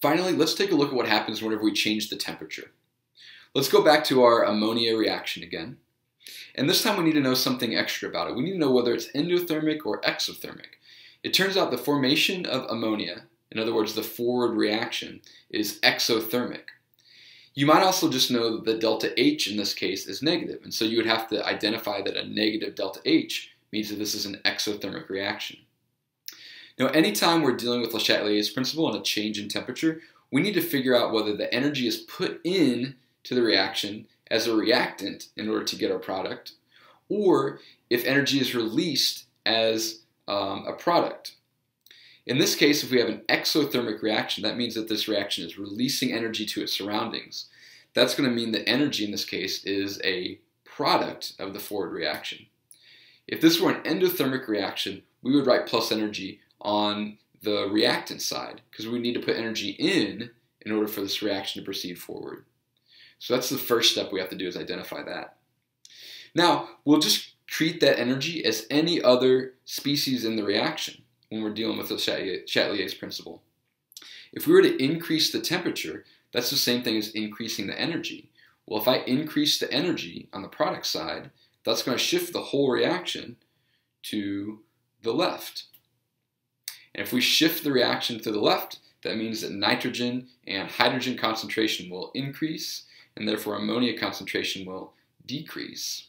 Finally, let's take a look at what happens whenever we change the temperature. Let's go back to our ammonia reaction again. And this time we need to know something extra about it. We need to know whether it's endothermic or exothermic. It turns out the formation of ammonia, in other words, the forward reaction, is exothermic. You might also just know that the delta H in this case is negative, and so you would have to identify that a negative delta H means that this is an exothermic reaction. Now, anytime we're dealing with Le Chatelier's principle and a change in temperature, we need to figure out whether the energy is put in to the reaction as a reactant in order to get our product, or if energy is released as um, a product. In this case, if we have an exothermic reaction, that means that this reaction is releasing energy to its surroundings. That's going to mean that energy in this case is a product of the forward reaction. If this were an endothermic reaction, we would write plus energy on the reactant side because we need to put energy in in order for this reaction to proceed forward. So that's the first step we have to do is identify that. Now, we'll just treat that energy as any other species in the reaction when we're dealing with Le Chatelier's principle. If we were to increase the temperature, that's the same thing as increasing the energy. Well, if I increase the energy on the product side, that's going to shift the whole reaction to the left. And if we shift the reaction to the left, that means that nitrogen and hydrogen concentration will increase and therefore ammonia concentration will decrease.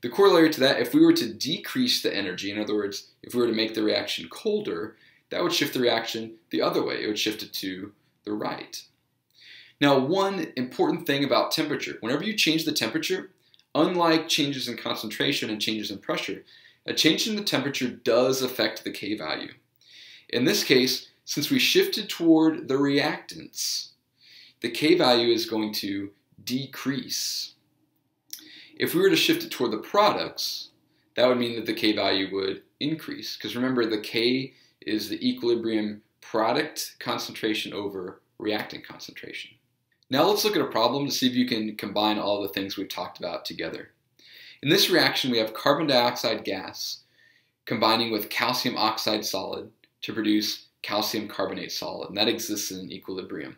The corollary to that, if we were to decrease the energy, in other words, if we were to make the reaction colder, that would shift the reaction the other way. It would shift it to the right. Now, one important thing about temperature, whenever you change the temperature, unlike changes in concentration and changes in pressure, a change in the temperature does affect the K value. In this case, since we shifted toward the reactants, the K value is going to decrease. If we were to shift it toward the products, that would mean that the K value would increase. Because remember, the K is the equilibrium product concentration over reactant concentration. Now let's look at a problem to see if you can combine all the things we've talked about together. In this reaction, we have carbon dioxide gas combining with calcium oxide solid to produce calcium carbonate solid, and that exists in equilibrium.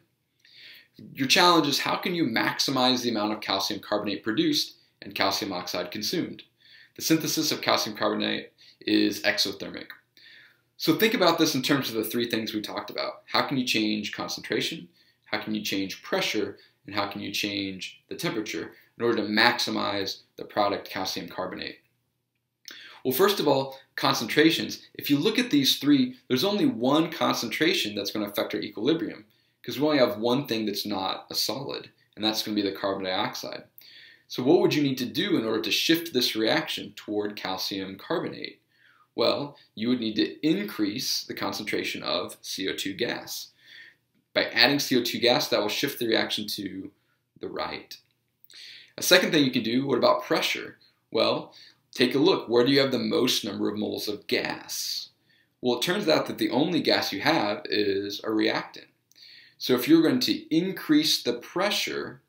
Your challenge is how can you maximize the amount of calcium carbonate produced and calcium oxide consumed? The synthesis of calcium carbonate is exothermic. So think about this in terms of the three things we talked about. How can you change concentration? How can you change pressure? And how can you change the temperature in order to maximize the product calcium carbonate? Well, first of all, concentrations. If you look at these three, there's only one concentration that's going to affect our equilibrium, because we only have one thing that's not a solid, and that's going to be the carbon dioxide. So what would you need to do in order to shift this reaction toward calcium carbonate? Well, you would need to increase the concentration of CO2 gas. By adding CO2 gas, that will shift the reaction to the right. A second thing you can do, what about pressure? Well, take a look. Where do you have the most number of moles of gas? Well, it turns out that the only gas you have is a reactant. So if you're going to increase the pressure,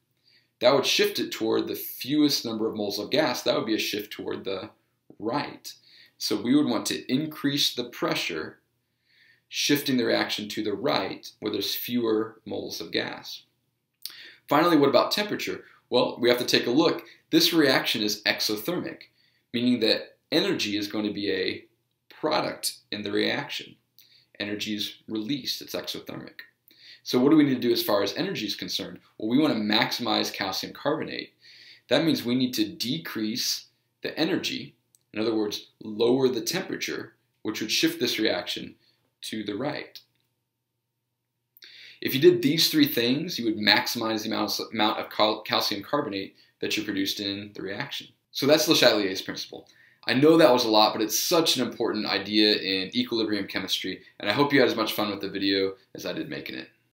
that would shift it toward the fewest number of moles of gas. That would be a shift toward the right. So we would want to increase the pressure, shifting the reaction to the right where there's fewer moles of gas. Finally, what about temperature? Well, we have to take a look. This reaction is exothermic, meaning that energy is going to be a product in the reaction. Energy is released, it's exothermic. So what do we need to do as far as energy is concerned? Well, we want to maximize calcium carbonate. That means we need to decrease the energy, in other words, lower the temperature, which would shift this reaction to the right. If you did these three things, you would maximize the amount of calcium carbonate that you produced in the reaction. So that's Le Chatelier's principle. I know that was a lot, but it's such an important idea in equilibrium chemistry, and I hope you had as much fun with the video as I did making it.